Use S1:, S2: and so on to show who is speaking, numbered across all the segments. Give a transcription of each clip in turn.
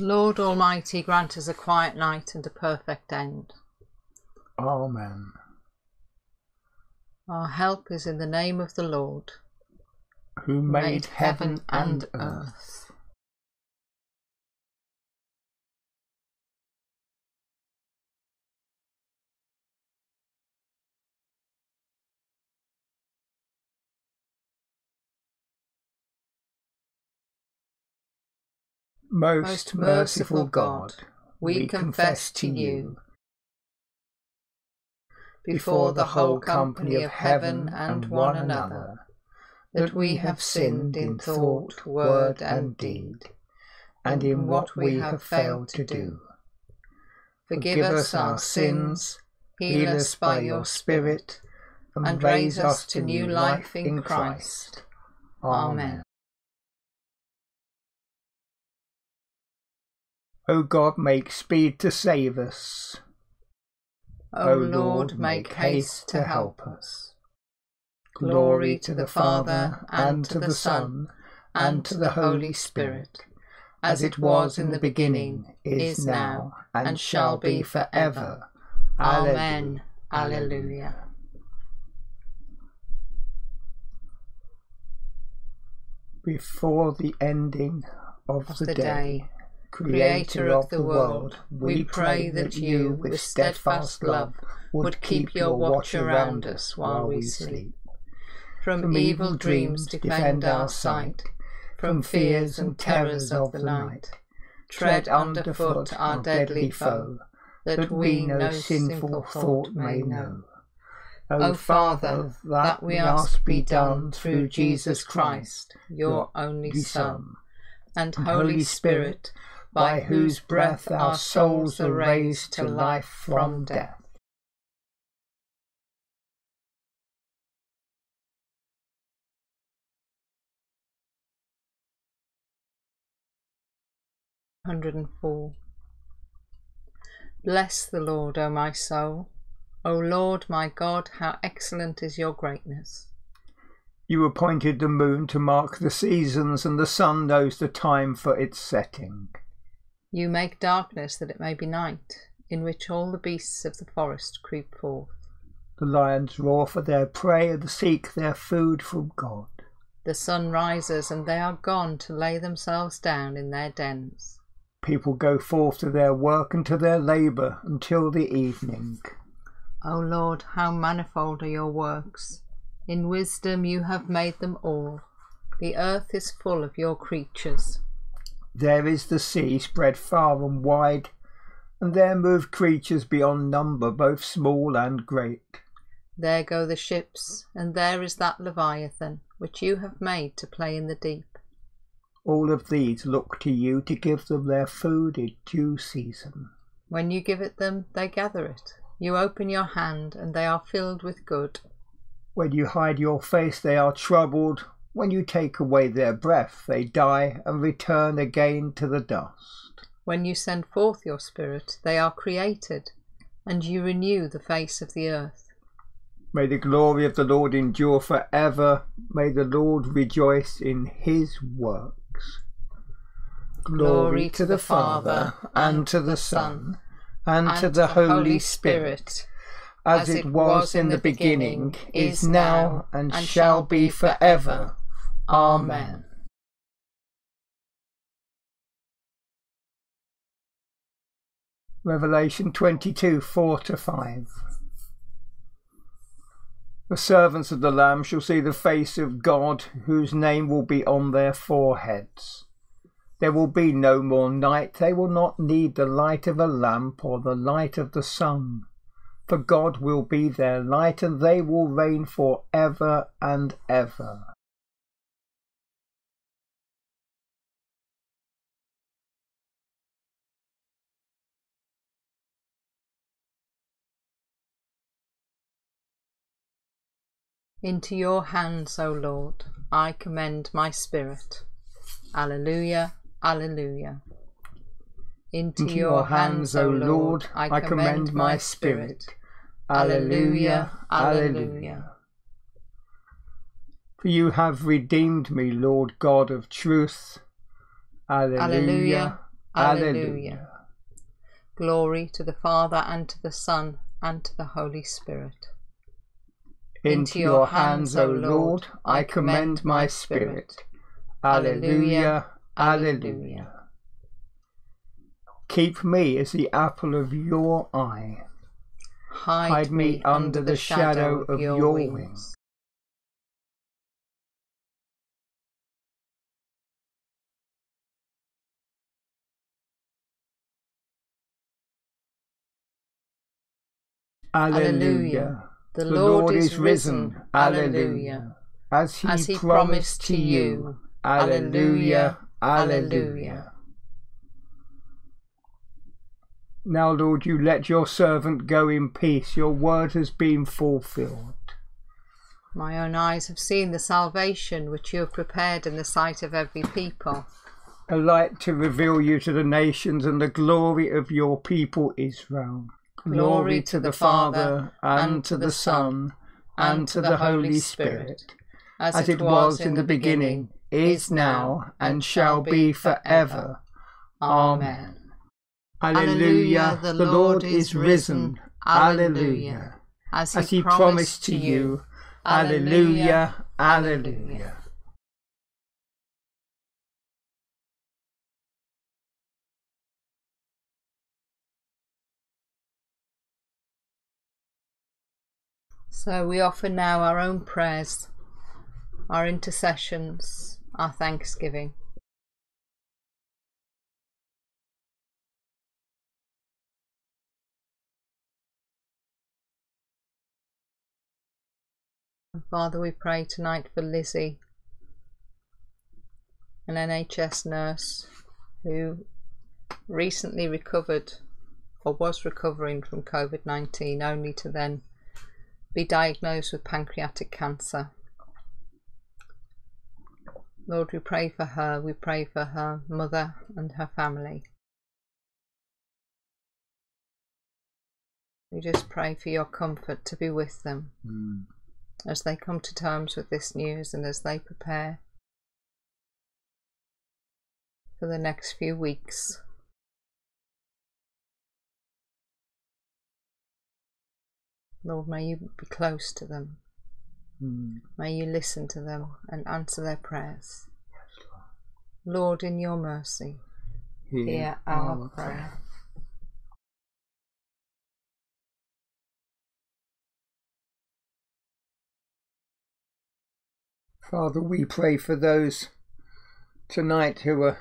S1: The Lord Almighty grant us a quiet night and a perfect end.
S2: Amen.
S1: Our help is in the name of the Lord,
S2: Who made heaven and earth. Most merciful God, we confess to you before the whole company of heaven and one another that we have sinned in thought, word, and deed, and in what we have failed to do. Forgive us our sins, heal us by your Spirit, and raise us to new life in Christ. Amen. O God, make speed to save us.
S1: O Lord, make haste to help us. Glory to the Father, and to the Son, and to the Holy Spirit, as it was in the beginning, is now, and shall be for ever. Amen. Alleluia.
S2: Before the ending of,
S1: Of
S2: the,
S1: the
S2: day,
S1: day,
S2: Creator of the world, we pray that you, with steadfast love, would keep your watch around us while we sleep.
S1: From evil dreams defend our sight, from fears and terrors of the night. Tread underfoot our deadly foe, that we no sinful thought may know. O Father, that we ask be done through Jesus Christ, your only Son, and Holy Spirit, by whose breath our souls are raised to life from death. Hundred and four. Bless the Lord, O my soul. O Lord my God, how excellent is your greatness.
S2: You appointed the moon to mark the seasons, and the sun knows the time for its setting.
S1: You make darkness that it may be night, in which all the beasts of the forest creep forth.
S2: The lions roar for their prey and seek their food from God.
S1: The sun rises, and they are gone to lay themselves down in their dens.
S2: People go forth to their work and to their labour until the evening.
S1: O Lord, how manifold are your works! In wisdom you have made them all. The earth is full of your creatures.
S2: There is the sea spread far and wide, and there move creatures beyond number, both small and great.
S1: There go the ships, and there is that Leviathan, which you have made to play in the deep.
S2: All of these look to you to give them their food in due season.
S1: When you give it them, they gather it. You open your hand, and they are filled with good.
S2: When you hide your face, they are troubled. When you take away their breath, they die and return again to the dust.
S1: When you send forth your Spirit, they are created, and you renew the face of the earth.
S2: May the glory of the Lord endure for ever. May the Lord rejoice in his works. Glory to the Father, and to the Son, and to the Holy Spirit, as it was in the beginning, is now, and shall be for ever. Oh, um, Amen. Revelation 22 4 to 5. The servants of the Lamb shall see the face of God, whose name will be on their foreheads. There will be no more night. They will not need the light of a lamp or the light of the sun. For God will be their light, and they will reign for ever and ever.
S1: Into your hands, O Lord, I commend my spirit. Alleluia, alleluia. Into,
S2: Into your hands, O Lord, I commend my spirit. Alleluia, alleluia. For you have redeemed me, Lord God of truth. Alleluia,
S1: Alleluia. Glory to the Father, and to the Son, and to the Holy Spirit.
S2: Into your hands, O Lord, I commend my spirit. Alleluia, Alleluia. Keep me as the apple of your eye.
S1: Hide, me under the shadow of your wings.
S2: Alleluia. The Lord is risen. Alleluia. As he, As he promised to you. Alleluia. Alleluia. Now, Lord, you let your servant go in peace. Your word has been fulfilled.
S1: My own eyes have seen the salvation which you have prepared in the sight of every people.
S2: A light to reveal you to the nations and the glory of your people Israel. Glory to the Father, and to the Son, and to the Holy Spirit, as it was in the beginning, is now, and shall be for ever. Amen. Alleluia, the Lord is risen. Alleluia. As he promised to you. Alleluia, alleluia.
S1: So we offer now our own prayers, our intercessions, our thanksgiving. Father, we pray tonight for Lizzie, an NHS nurse who recently recovered or was recovering from COVID 19 only to then be diagnosed with pancreatic cancer. Lord, we pray for her, we pray for her mother and her family. We just pray for your comfort to be with them mm. as they come to terms with this news and as they prepare for the next few weeks. Lord, may you be close to them. Mm. May you listen to them and answer their prayers. Yes, Lord. Lord, in your mercy, hear, hear our, prayer. prayer.
S2: Father, we pray for those tonight who are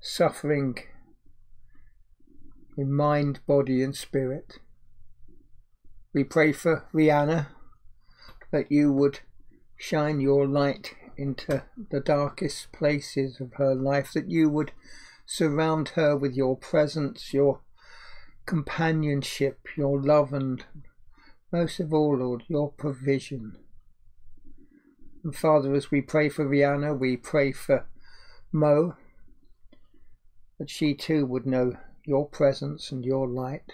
S2: suffering in mind, body, and spirit. We pray for Rihanna that you would shine your light into the darkest places of her life, that you would surround her with your presence, your companionship, your love, and most of all, Lord, your provision. And Father, as we pray for Rihanna, we pray for Mo, that she too would know your presence and your light.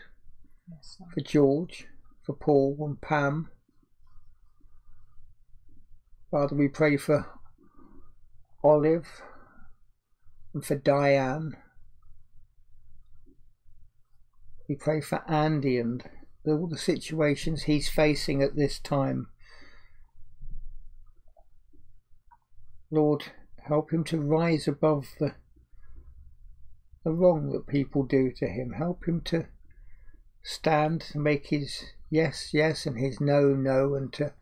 S2: Yes, for George, for Paul and Pam. Father, we pray for Olive and for Diane. We pray for Andy and all the situations he's facing at this time. Lord, help him to rise above the, the wrong that people do to him. Help him to stand to make his yes, yes, and his no, no, and to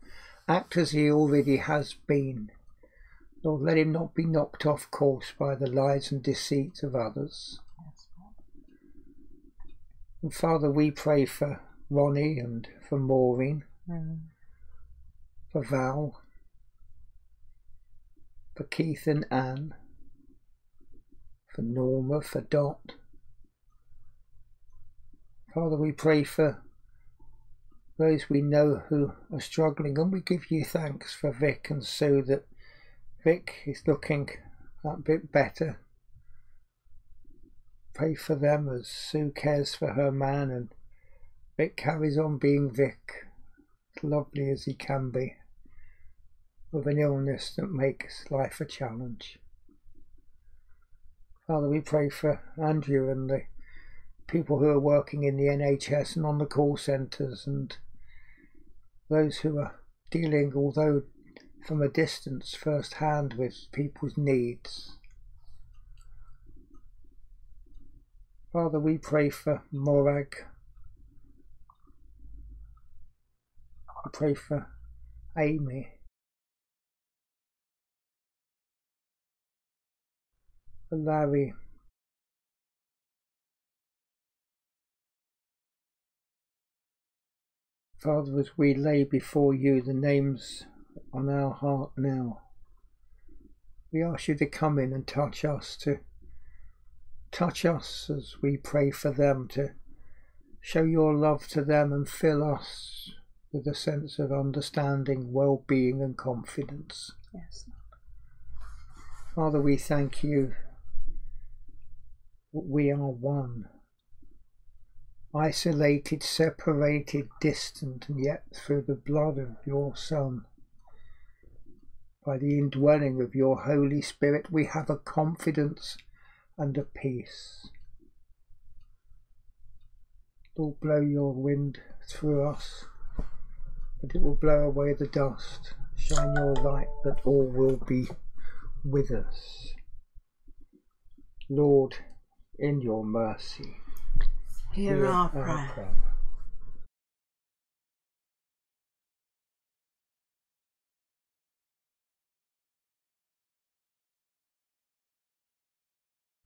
S2: act as he already has been. Lord, let him not be knocked off course by the lies and deceits of others. And Father, we pray for Ronnie and for Maureen, mm. for Val, for Keith and Anne, for Norma, for Dot. Father, we pray for those we know who are struggling, and we give you thanks for Vic and Sue that Vic is looking that bit better. Pray for them as Sue cares for her man, and Vic carries on being Vic, as lovely as he can be, with an illness that makes life a challenge. Father, we pray for Andrew and the people who are working in the NHS and on the call centres and those who are dealing, although from a distance, firsthand with people's needs. Father, we pray for Morag. I pray for Amy. For Larry. Father, as we lay before you the names on our heart now, we ask you to come in and touch us, to touch us as we pray for them, to show your love to them and fill us with a sense of understanding, well being, and confidence.
S1: Yes.
S2: Father, we thank you. We are one isolated, separated, distant, and yet through the blood of your Son, by the indwelling of your Holy Spirit, we have a confidence and a peace. Lord, blow your wind through us, that it will blow away the dust. Shine your light, that all will be with us. Lord, in your mercy,
S1: Hear our prayer.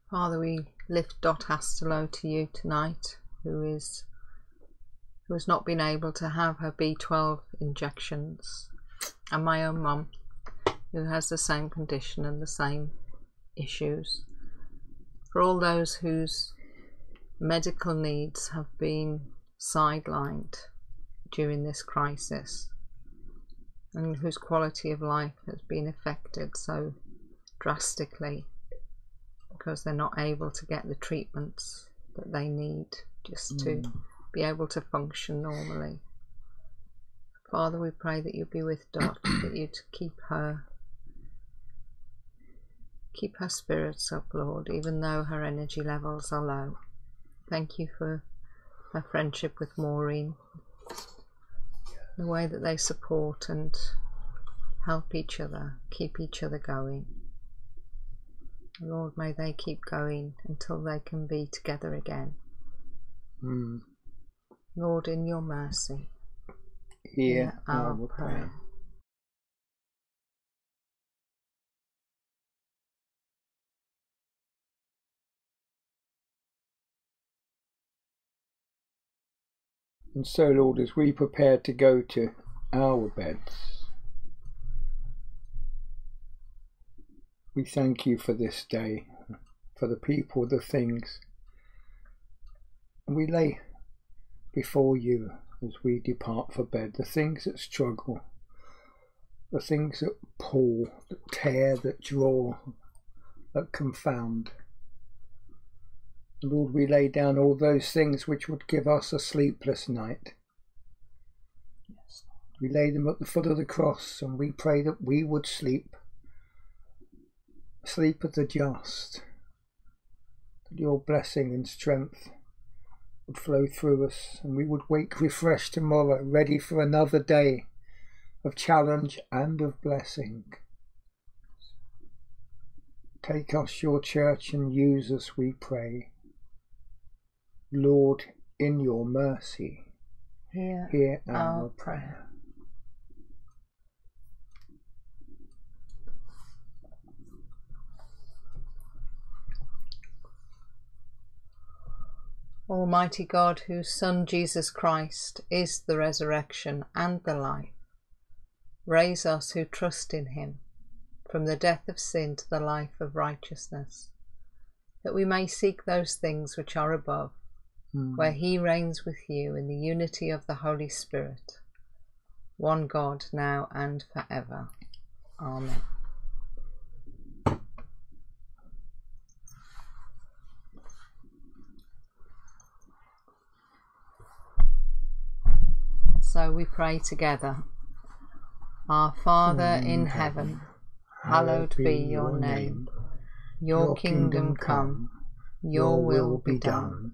S1: Father, we lift Dot Hastelow to you tonight, who is who has not been able to have her B12 injections, and my own mum, who has the same condition and the same issues. For all those whose medical needs have been sidelined during this crisis and whose quality of life has been affected so drastically because they're not able to get the treatments that they need just to mm. be able to function normally. Father, we pray that you be with Dot, that you to keep her keep her spirits up, Lord, even though her energy levels are low. Thank you for her friendship with Maureen, the way that they support and help each other, keep each other going. Lord, may they keep going until they can be together again.
S2: Mm.
S1: Lord, in your mercy,
S2: hear our, our prayer. prayer. And so, Lord, as we prepare to go to our beds, we thank you for this day, for the people, the things. And we lay before you as we depart for bed the things that struggle, the things that pull, that tear, that draw, that confound. Lord, we lay down all those things which would give us a sleepless night. Yes. We lay them at the foot of the cross and we pray that we would sleep. Sleep of the just. That your blessing and strength would flow through us and we would wake refreshed tomorrow, ready for another day of challenge and of blessing. Take us, your church, and use us, we pray. Lord, in your mercy,
S1: hear,
S2: hear
S1: our, our prayer. Almighty God, whose Son Jesus Christ is the resurrection and the life, raise us who trust in him from the death of sin to the life of righteousness, that we may seek those things which are above mm. where he reigns with you in the unity of the Holy Spirit, one God, now and forever. Amen. So we pray together. Our Father in heaven, hallowed be your name. Your kingdom come, your will be done,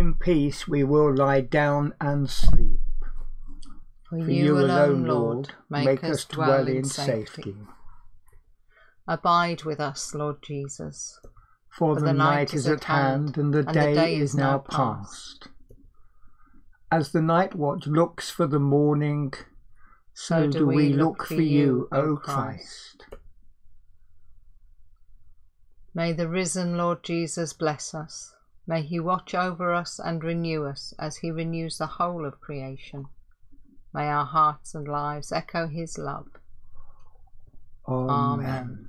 S2: In peace we will lie down and sleep.
S1: For you alone, Lord, make us dwell in safety. Abide with us, Lord Jesus.
S2: For the night is at hand and the day is now past. As the night watch looks for the morning, so do we look for you, O Christ.
S1: May the risen Lord Jesus bless us. May he watch over us and renew us as he renews the whole of creation. May our hearts and lives echo his love.
S2: Amen. Amen.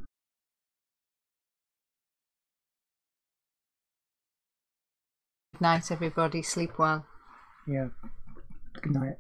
S1: Good night, everybody. Sleep well.
S2: Yeah. Good night.